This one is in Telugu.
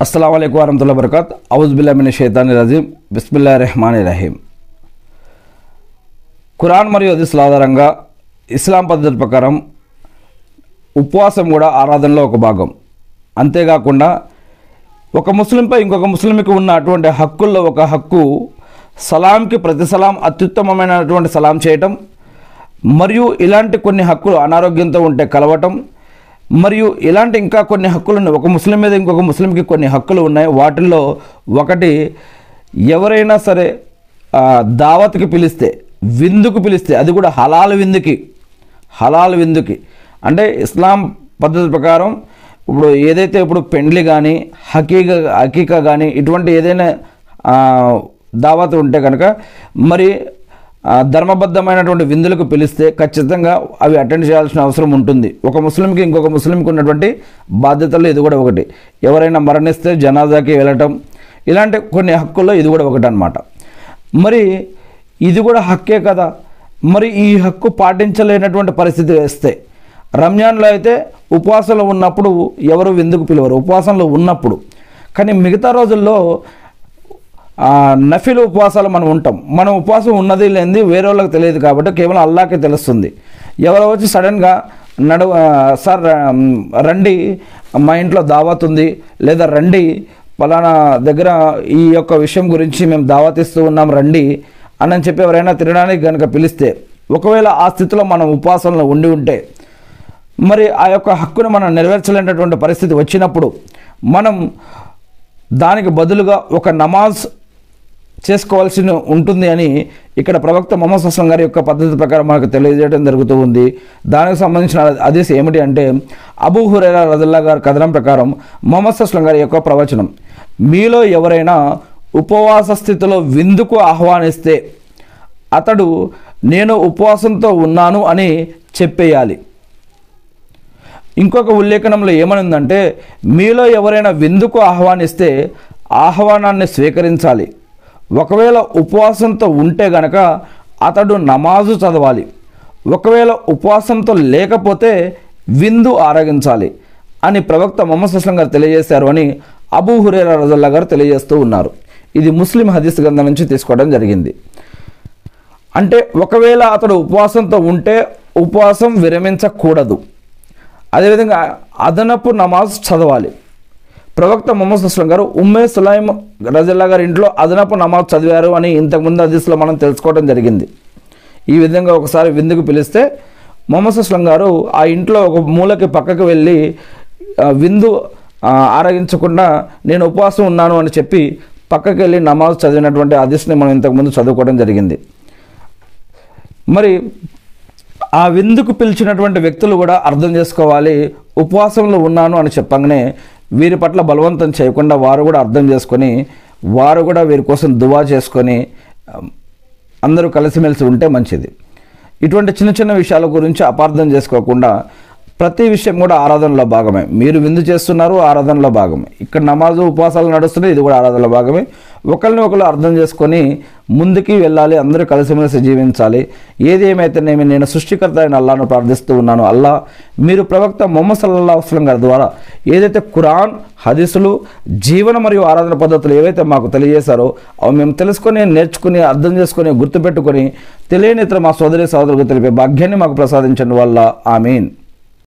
అస్సలం అయికు వరహతుల్లా బరకాత్ ఔజ్బిల్లామిన షైతాని రజీం బిస్మిల్లా రెహమాన్ రహీం ఖురాన్ మరియు హదీస్ల ఆధారంగా ఇస్లాం పద్ధతి ప్రకారం ఉపవాసం కూడా ఆరాధనలో ఒక భాగం. అంతేకాకుండా ఒక ముస్లింపై ఇంకొక ముస్లింకి ఉన్న అటువంటి హక్కుల్లో ఒక హక్కు సలాంకి ప్రతి సలాం అత్యుత్తమమైనటువంటి సలాం చేయటం మరియు ఇలాంటి కొన్ని హక్కులు అనారోగ్యంతో ఉంటే కలవటం మరియు ఇలాంటి ఇంకా కొన్ని హక్కులు ఉన్నాయి ఒక ముస్లిం మీద ఇంకొక ముస్లింకి కొన్ని హక్కులు ఉన్నాయి. వాటిల్లో ఒకటి ఎవరైనా సరే దావత్కి పిలిస్తే విందుకు పిలిస్తే అది కూడా హలాల్ విందుకి హలాల్ విందుకి. అంటే ఇస్లాం పద్ధతి ప్రకారం ఇప్పుడు ఏదైతే ఇప్పుడు పెండ్లి కానీ హకీక హకీక కానీ ఇటువంటి ఏదైనా దావత్ ఉంటే కనుక మరి ధర్మబద్ధమైనటువంటి విందులకు పిలిస్తే ఖచ్చితంగా అవి అటెండ్ చేయాల్సిన అవసరం ఉంటుంది. ఒక ముస్లింకి ఇంకొక ముస్లింకి ఉన్నటువంటి బాధ్యతల్లో ఇది కూడా ఒకటి. ఎవరైనా మరణిస్తే జనాజాకి వెళ్ళటం ఇలాంటి కొన్ని హక్కుల్లో ఇది కూడా ఒకటి అనమాట మరి ఇది కూడా హక్కే కదా? మరి ఈ హక్కు పాటించలేనటువంటి పరిస్థితి వేస్తే రంజాన్లో అయితే ఉపవాసంలో ఉన్నప్పుడు ఎవరు విందుకు పిలవరు? ఉపవాసంలో ఉన్నప్పుడు. కానీ మిగతా రోజుల్లో నఫిల్ ఉపవాసాలు మనం ఉంటాం. మనం ఉపవాసం ఉన్నది లేనిది వేరే వాళ్ళకి తెలియదు కాబట్టి కేవలం అల్లాకే తెలుస్తుంది. ఎవరో వచ్చి సడన్గా నడు సార్ రండి మా ఇంట్లో దావత్ ఉంది లేదా రండి పలానా దగ్గర ఈ యొక్క విషయం గురించి మేము దావతిస్తూ ఉన్నాం రండి అని చెప్పి ఎవరైనా తినడానికి కనుక పిలిస్తే ఒకవేళ ఆ స్థితిలో మనం ఉపవాసంలో ఉండి ఉంటే మరి ఆ యొక్క హక్కును మనం నెరవేర్చలేనటువంటి పరిస్థితి వచ్చినప్పుడు మనం దానికి బదులుగా ఒక నమాజ్ చేసుకోవాల్సి ఉంటుంది అని ఇక్కడ ప్రవక్త మొహమ్మద్ అస్లం గారి యొక్క పద్ధతి ప్రకారం మనకు తెలియజేయడం జరుగుతూ ఉంది. దానికి సంబంధించిన ఆదేశం ఏమిటి అంటే అబూ హురేరా రజల్లా గారి కథనం ప్రకారం మొహమ్మద్ అస్లం గారి యొక్క ప్రవచనం మీలో ఎవరైనా ఉపవాస స్థితిలో విందుకు ఆహ్వానిస్తే అతడు నేను ఉపవాసంతో ఉన్నాను అని చెప్పేయాలి. ఇంకొక ఉల్లేఖనంలో ఏమనుందంటే మీలో ఎవరైనా విందుకు ఆహ్వానిస్తే ఆహ్వానాన్ని స్వీకరించాలి. ఒకవేళ ఉపవాసంతో ఉంటే గనక అతడు నమాజు చదవాలి. ఒకవేళ ఉపవాసంతో లేకపోతే విందు ఆరగించాలి అని ప్రవక్త మొహమ్మద్ అస్లం గారు తెలియజేశారు అని అబూ హురేరా రజల్లా గారు తెలియజేస్తూ ఉన్నారు. ఇది ముస్లిం హదీస్ గ్రంథం నుంచి తీసుకోవడం జరిగింది. అంటే ఒకవేళ అతడు ఉపవాసంతో ఉంటే ఉపవాసం విరమించకూడదు. అదేవిధంగా అదనపు నమాజ్ చదవాలి. ప్రవక్త మొహమ్మద్ అస్లం గారు ఉమ్మే సులైం రజల్లా గారి ఇంట్లో అదనపు నమాజ్ చదివారు అని ఇంతకుముందు హదీస్లో మనం తెలుసుకోవడం జరిగింది. ఈ విధంగా ఒకసారి విందుకు పిలిస్తే మొహమ్మద్ అస్లం గారు ఆ ఇంట్లో ఒక మూలకి పక్కకు వెళ్ళి విందు ఆరగించకుండా నేను ఉపవాసం ఉన్నాను అని చెప్పి పక్కకి వెళ్ళి నమాజ్ చదివినటువంటి అదిస్ని మనం ఇంతకుముందు చదువుకోవడం జరిగింది. మరి ఆ విందుకు పిలిచినటువంటి వ్యక్తులు కూడా అర్థం చేసుకోవాలి ఉపవాసంలో ఉన్నాను అని చెప్పగానే వీరి పట్ల బలవంతం చేయకుండా వారు కూడా అర్థం చేసుకొని వారు కూడా వీరి కోసం దువా చేసుకొని అందరూ కలిసిమెలిసి ఉంటే మంచిది. ఇటువంటి చిన్న చిన్న విషయాల గురించి అపార్థం చేసుకోకుండా ప్రతి విషయం కూడా ఆరాధనలో భాగమే. మీరు విందు చేస్తున్నారు ఆరాధనలో భాగమే. ఇక్కడ నమాజు ఉపవాసాలు నడుస్తున్నాయి ఇది కూడా ఆరాధనలో భాగమే. ఒకరిని ఒకరు అర్థం చేసుకొని ముందుకి వెళ్ళాలి అందరూ కలిసిమెలిసి జీవించాలి. ఏది ఏమైతేనేమి నేను సృష్టికర్త అయిన అల్లాను ప్రార్థిస్తూ ఉన్నాను. అల్లా మీరు ప్రవక్త మొహమ్మద్ సల్లాహస్లం గారి ద్వారా ఏదైతే ఖురాన్ హదీసులు జీవన మరియు ఆరాధన పద్ధతులు ఏవైతే మాకు తెలియజేశారో అవి మేము తెలుసుకొని నేర్చుకుని అర్థం చేసుకొని గుర్తుపెట్టుకొని తెలియని ఇతర మా సోదరి సోదరులకు తెలిపే భాగ్యాన్ని మాకు ప్రసాదించండి వల్ల. ఆమెన్.